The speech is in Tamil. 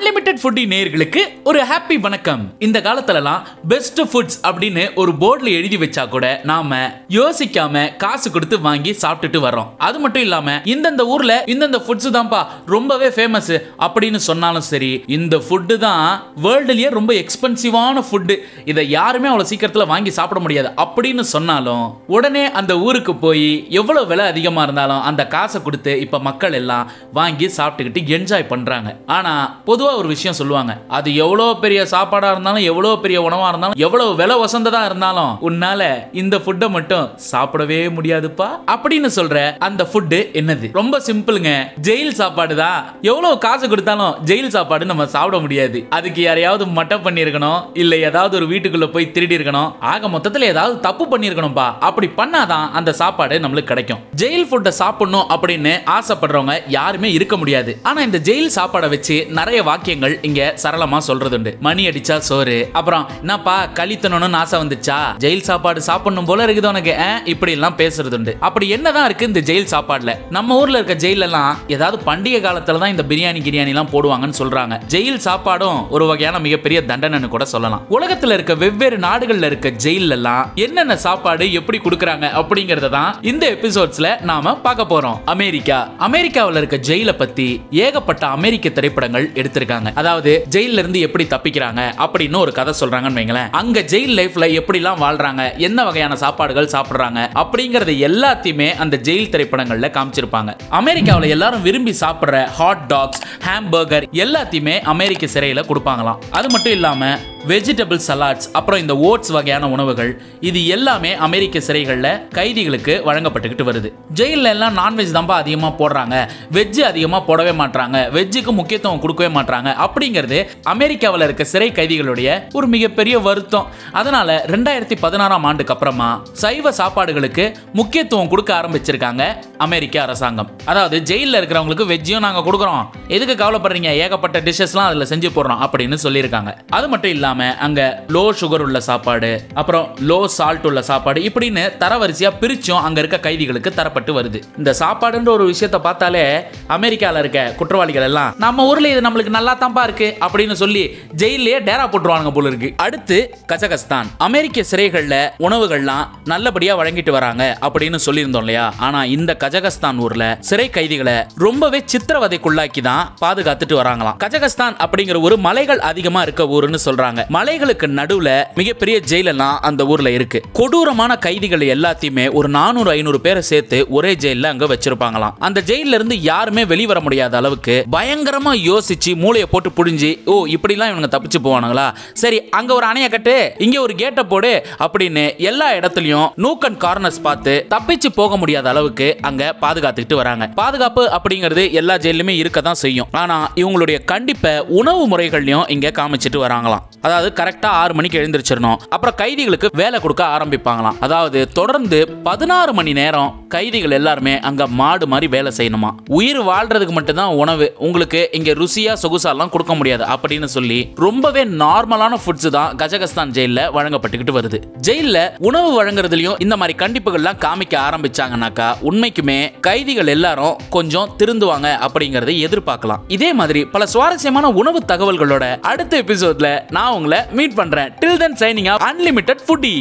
அன்லிமிட்டெட் ஃபுட்டி நேயர்களுக்கு ஒரு ஹாப்பி வணக்கம். இந்த காலத்துலலாம் பெஸ்ட் ஃபுட்ஸ் அப்படின்னு ஒரு போர்டில் எழுதி வச்சா கூட நாம யோசிக்காம காசு கொடுத்து வாங்கி சாப்பிட்டுட்டு வரோம் அது மட்டும் இல்லாம இந்தந்த ஊர்ல இந்தந்த ஃபுட்ஸ் தான்ப்பா ரொம்பவே ஃபேமஸ் அப்படின்னு சொன்னாலும் சரி இந்த ஃபுட்டு தான் வேர்ல்டுலயே ரொம்ப எக்ஸ்பென்சிவான ஃபுட்டு இதை யாருமே அவ்வளோ சீக்கிரத்தில் வாங்கி சாப்பிட முடியாது. அப்படின்னு சொன்னாலும் உடனே அந்த ஊருக்கு போய் எவ்வளோ விலை அதிகமாக இருந்தாலும் அந்த காசை கொடுத்து இப்போ மக்கள் எல்லாம் வாங்கி சாப்பிட்டுக்கிட்டு என்ஜாய் பண்ணுறாங்க ஆனால் பொதுவாக ஒரு விஷயம் சொல்லுவாங்க. அது எவ்வளோ பெரிய சாப்பாடாக இருந்தாலும் எவ்வளோ பெரிய உணவாக இருந்தாலும் எவ்வளோ விலை வசந்ததாக இருந்தாலும் உன்னால இந்த ஃபுட்டை மட்டும் சாப்பிடவே முடியாதுப்பா அப்படின்னு சொல்ற அந்த ஃபுட்டு என்னது? ரொம்ப சிம்பிளுங்க. ஜெயில் சாப்பாடு தான். எவ்வளோ காசு கொடுத்தாலும் ஜெயில் சாப்பாடு நம்ம சாப்பிட முடியாது. அதுக்கு யாரையாவது மட்டை பண்ணியிருக்கணும் இல்லை ஏதாவது ஒரு வீட்டுக்குள்ளே போய் திருடி இருக்கணும். ஆக மொத்தத்தில் ஏதாவது தப்பு பண்ணியிருக்கணும்ப்பா அப்படி பண்ணாதான் அந்த சாப்பாடு நம்மளுக்கு கிடைக்கும். ஜெயில் ஃபுட்டை சாப்பிடணும் அப்படின்னு ஆசைப்படுறவங்க யாருமே இருக்க முடியாது. ஆனா இந்த ஜெயில் சாப்பாடை வச்சு நிறைய வாக்கியங்கள் இங்க சரளமா சொல்றது உண்டு மணி அடிச்சா சோறு. அப்புறம் என்னப்பா கழித்தணும்னு ஆசை வந்துச்சா? ஜெயில் சாப்பாடு சாப்பிடணும் போல இருக்குது உனக்கு இப்படி எல்லாம் பேசுறது உண்டு அப்படி என்னதான் இருக்கு இந்த ஜெயில் சாப்பாடுல? நம்ம ஊர்ல இருக்க ஜெயில எல்லாம் ஏதாவது பண்டிகை காலத்துல தான் இந்த பிரியாணி கிரியாணி எல்லாம் போடுவாங்கன்னு சொல்றாங்க. ஜெயில் சாப்பாடும் ஒரு வகையான மிகப்பெரிய தண்டனைன்னு கூட சொல்லலாம். உலகத்துல இருக்க வெவ்வேறு நாடுகள்ல இருக்க ஜெயில எல்லாம் என்னென்ன சாப்பாடு எப்படி கொடுக்குறாங்க அப்படிங்கறத தான் இந்த எபிசோட்ஸ்ல நாம பார்க்க போறோம். அமெரிக்கா. அமெரிக்காவில் இருக்க ஜெயில பத்தி ஏகப்பட்ட அமெரிக்க திரைப்படங்கள் எடுத்திருக்காங்க. அதாவது ஜெயில இருந்து எப்படி தப்பிக்கிறாங்க அப்படின்னு ஒரு கதை சொல்றாங்கன்னு வைங்களேன். அங்க ஜெயில் லைஃப்ல எப்படிலாம் வாழ்றாங்க என்ன வகையான சாப்பாடுகள் சாப்பிடுறாங்க அப்படிங்கறது எல்லாத்தையுமே அந்த ஜெயில் திரைப்படங்கள்ல காமிச்சிருப்பாங்க. அமெரிக்காவில் எல்லாரும் விரும்பி சாப்பிடுற ஹாட் டாக்ஸ் ஹாம்பர்கர் எல்லாத்தையுமே அமெரிக்க சிறையில கொடுப்பாங்களாம். அது மட்டும் இல்லாம வெஜிடபிள் சலாட்ஸ் அப்புறம் இந்த ஓட்ஸ் வகையான உணவுகள் இது எல்லாமே அமெரிக்க சிறைகளில் கைதிகளுக்கு வழங்கப்பட்டுக்கிட்டு வருது. ஜெயிலில் எல்லாம் நான்வெஜ் தான்ப்பா அதிகமாக போடுறாங்க. வெஜ்ஜு அதிகமாக போடவே மாட்றாங்க. வெஜ்ஜுக்கு முக்கியத்துவம் கொடுக்கவே மாட்டாங்க அப்படிங்கிறது அமெரிக்காவில் இருக்க சிறை கைதிகளுடைய ஒரு மிகப்பெரிய வருத்தம். அதனால ரெண்டாயிரத்தி பதினாறாம் ஆண்டுக்கு அப்புறமா சைவ சாப்பாடுகளுக்கு முக்கியத்துவம் கொடுக்க ஆரம்பிச்சிருக்காங்க அமெரிக்க அரசாங்கம். அதாவது ஜெயிலில் இருக்கிறவங்களுக்கு வெஜ்ஜையும் நாங்கள் கொடுக்குறோம். எதுக்கு கவலைப்படுறீங்க? ஏகப்பட்ட டிஷ்ஷஸ்லாம் அதில் செஞ்சு போடுறோம் அப்படின்னு சொல்லியிருக்காங்க. அது மட்டும் இல்லாமல் அங்கே லோ சுகர் உள்ள சாப்பாடு அப்புறம் லோ சால்ட் உள்ள சாப்பாடு இப்படின்னு தரவரிசையாக பிரிச்சும் அங்கே இருக்க கைதிகளுக்கு தரப்பட்டு வருது. இந்த சாப்பாடுன்ற ஒரு விஷயத்த பார்த்தாலே அமெரிக்காவில் இருக்க குற்றவாளிகள் எல்லாம் நம்ம ஊரில் இது நம்மளுக்கு நல்லா தான்ப்பா இருக்கு அப்படின்னு சொல்லி ஜெயிலே டேரா போட்டுருவாங்க போல இருக்கு. அடுத்து கஜகஸ்தான். அமெரிக்க சிறைகளில் உணவுகள்லாம் நல்லபடியாக வழங்கிட்டு வராங்க அப்படின்னு சொல்லியிருந்தோம் இல்லையா? ஆனால் இந்த கஜகஸ்தான் ஊரில் சிறை கைதிகளை ரொம்பவே சித்திரவதைக்குள்ளாக்கி தான் பாதுகாத்துட்டு வராங்களாம். கஜகஸ்தான் அப்படிங்கிற ஒரு மலைகள் அதிகமாக இருக்க ஊருன்னு சொல்கிறாங்க மலைகளுக்கு நடுவுல மிகப்பெரிய ஜெயிலெல்லாம் அந்த ஊர்ல இருக்கு. கொடூரமான கைதிகள் எல்லாத்தையுமே ஒரு நானூறு ஐநூறு பேரை சேர்த்து ஒரே ஜெயில அங்க வச்சிருப்பாங்களாம். அந்த ஜெயில இருந்து யாருமே வெளிவர முடியாத அளவுக்கு பயங்கரமா யோசிச்சு மூளையை போட்டு புடிஞ்சு ஓ இப்படிலாம் இவங்க தப்பிச்சு போவானுங்களா? சரி அங்க ஒரு அணைய கட்டு இங்க ஒரு கேட்டை போடு அப்படின்னு எல்லா இடத்துலயும் நூக் அண்ட் கார்னர்ஸ் பார்த்து தப்பிச்சு போக முடியாத அளவுக்கு அங்க பாதுகாத்துக்கிட்டு வராங்க. பாதுகாப்பு அப்படிங்கிறது எல்லா ஜெயிலுமே இருக்க தான் செய்யும். ஆனா இவங்களுடைய கண்டிப்பை உணவு முறைகள்லயும் இங்க காமிச்சிட்டு வராங்களாம். அதாவது கரெக்டாக ஆறு மணிக்கு எழுந்திரிச்சிடணும். அப்புறம் கைதிகளுக்கு வேலை கொடுக்க ஆரம்பிப்பாங்களாம். அதாவது தொடர்ந்து பதினாறு மணி நேரம் கைதிகள் எல்லாருமே அங்கே மாடு மாதிரி வேலை செய்யணுமா? உயிர் வாழ்றதுக்கு மட்டும்தான் உணவு. உங்களுக்கு இங்கே ருசியாக சொகுசாலாம் கொடுக்க முடியாது அப்படின்னு சொல்லி ரொம்பவே நார்மலான ஃபுட்ஸ் தான் கஜகஸ்தான் ஜெயிலில் வழங்கப்பட்டுக்கிட்டு வருது. ஜெயிலில் உணவு வழங்குறதுலையும் இந்த மாதிரி கண்டிப்புகள்லாம் காமிக்க ஆரம்பிச்சாங்கனாக்கா உண்மைக்குமே கைதிகள் எல்லாரும் கொஞ்சம் திருந்துவாங்க அப்படிங்கறதை எதிர்பார்க்கலாம். இதே மாதிரி பல சுவாரஸ்யமான உணவு தகவல்களோட அடுத்த எபிசோட்ல நான் உங்களை மீட் பண்றேன். Till then signing off unlimited foodie